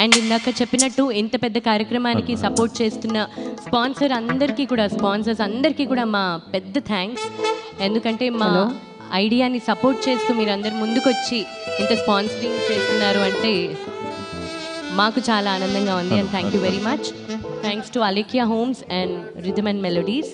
And ఇందాక చెప్పినట్టు ఇంత పెద్ద కార్యక్రమానికి సపోర్ట్ చేస్తున్న స్పాన్సర్ అందరికీ కూడా స్పాన్సర్స్ అందరికీ కూడా మా పెద్ద థ్యాంక్స్. ఎందుకంటే మా ఐడియాని సపోర్ట్ చేస్తూ మీరు అందరు ముందుకొచ్చి ఇంత స్పాన్సరింగ్ చేస్తున్నారు అంటే మాకు చాలా ఆనందంగా ఉంది. And thank you very much thanks to Alekhya homes and rhythm and melodies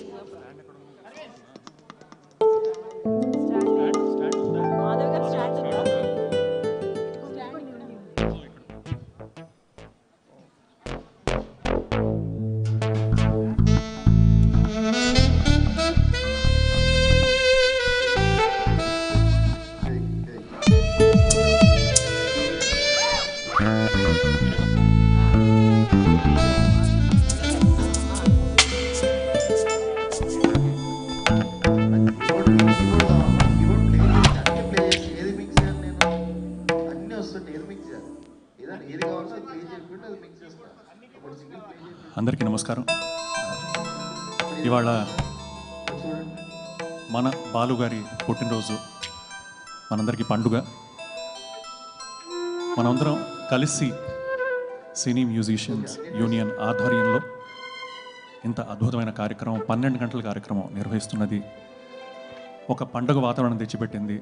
అందరికీ నమస్కారం. ఇవాళ మన బాలు గారి పుట్టినరోజు మనందరికీ పండుగ. మనందరం కలిసి సినీ మ్యూజిషియన్స్ యూనియన్ ఆధ్వర్యంలో ఇంత అద్భుతమైన కార్యక్రమం పన్నెండు గంటల కార్యక్రమం నిర్వహిస్తున్నది. ఒక పండుగ వాతావరణం తెచ్చిపెట్టింది.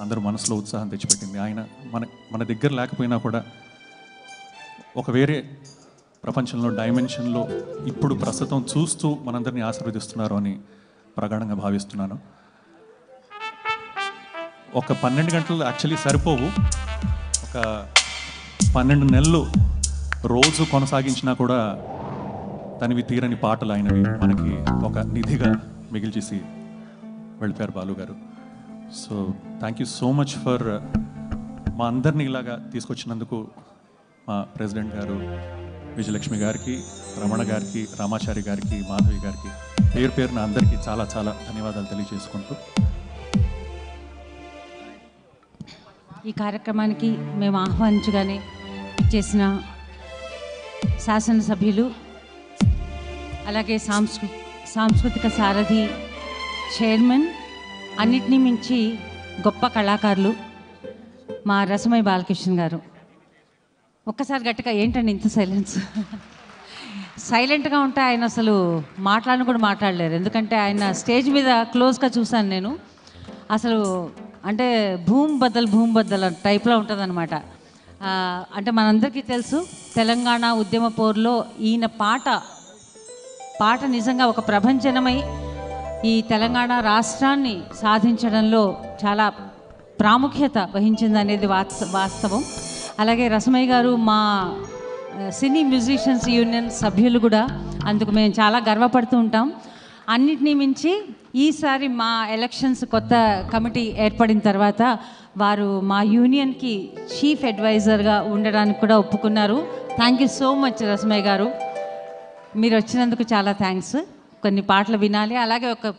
అందరూ మనసులో ఉత్సాహం తెచ్చిపెట్టింది. ఆయన మన మన దగ్గర లేకపోయినా కూడా ఒక వేరే ప్రపంచంలో డైమెన్షన్లో ఇప్పుడు ప్రస్తుతం చూస్తూ మనందరినీ ఆశీర్వదిస్తున్నారు అని ప్రగాఢంగా భావిస్తున్నాను. ఒక పన్నెండు గంటలు యాక్చువల్లీ సరిపోవు. ఒక పన్నెండు నెలలు రోజు కొనసాగించినా కూడా తనివి తీరని పాటలు అయినవి మనకి ఒక నిధిగా మిగిల్చేసి వెళ్ళిపోయారు Balu garu. So thank you so much for మా అందరినీ ఇలాగా తీసుకొచ్చినందుకు మా ప్రెసిడెంట్ గారు విజయలక్ష్మి గారికి రమణ గారికి రామాచారి గారికి మాధవి గారికి పేరు పేరున అందరికీ చాలా చాలా ధన్యవాదాలు తెలియజేసుకుంటూ. ఈ కార్యక్రమానికి మేము ఆహ్వానించగానే చేసిన శాసనసభ్యులు అలాగే సాంస్కృ సాంస్కృతిక సారథి చైర్మన్ అన్నిటినీ మించి గొప్ప కళాకారులు మా రసమయ్య బాలకృష్ణ గారు. ఒక్కసారి గట్టిగా ఏంటండి ఇంత సైలెన్స్? సైలెంట్గా ఉంటే ఆయన అసలు మాట్లాడను కూడా మాట్లాడలేరు. ఎందుకంటే ఆయన స్టేజ్ మీద క్లోజ్గా చూశాను నేను. అసలు అంటే భూమి బద్దలు భూమి బద్దలు టైప్లో ఉంటుందన్నమాట. అంటే మనందరికీ తెలుసు తెలంగాణ ఉద్యమ పోరులో ఈయన పాట పాట నిజంగా ఒక ప్రభంజనమై ఈ తెలంగాణ రాష్ట్రాన్ని సాధించడంలో చాలా ప్రాముఖ్యత వహించింది అనేది వాస్త వాస్తవం. అలాగే రసమయ్య గారు మా సినీ మ్యూజిషియన్స్ యూనియన్ సభ్యులు కూడా అందుకు మేము చాలా గర్వపడుతూ ఉంటాం. అన్నిటినీ మించి ఈసారి మా ఎలక్షన్స్ కొత్త కమిటీ ఏర్పడిన తర్వాత వారు మా యూనియన్కి చీఫ్ అడ్వైజర్గా ఉండడానికి కూడా ఒప్పుకున్నారు. Thank you so much Rasamayya garu. మీరు వచ్చినందుకు చాలా థ్యాంక్స్ కొన్ని పాటలు వినాలి. అలాగే ఒక